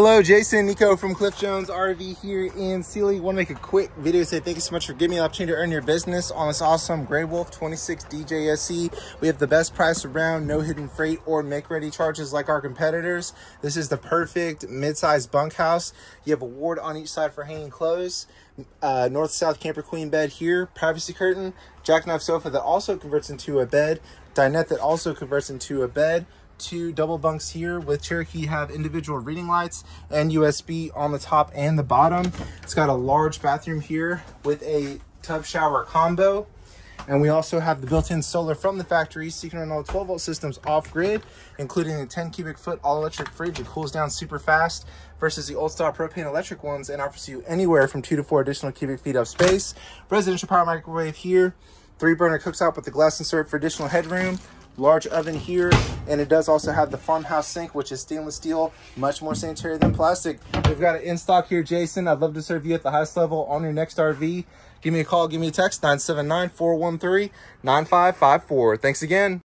Hello, Jason, Niko from Cliff Jones RV here in Sealy. Want to make a quick video to say thank you so much for giving me the opportunity to earn your business on this awesome Grey Wolf 26 DJSE. We have the best price around, no hidden freight or make-ready charges like our competitors. This is the perfect mid-sized bunkhouse. You have a ward on each side for hanging clothes. Uh, North-South camper queen bed here, privacy curtain, jackknife sofa that also converts into a bed, dinette that also converts into a bed, two double bunks here with Cherokee have individual reading lights and USB on the top and the bottom. It's got a large bathroom here with a tub shower combo. And we also have the built-in solar from the factory, so you can run all 12 volt systems off grid, including a 10 cubic foot all electric fridge that cools down super fast versus the old style propane electric ones and offers you anywhere from two to four additional cubic feet of space. Residential power microwave here, three burner cooktop with the glass insert for additional headroom, large oven here and it does also have the farmhouse sink which is stainless steel much more sanitary than plastic. We've got it in stock here jason. I'd love to serve you at the highest level on your next rv give me a call give me a text 979 413 9554 thanks again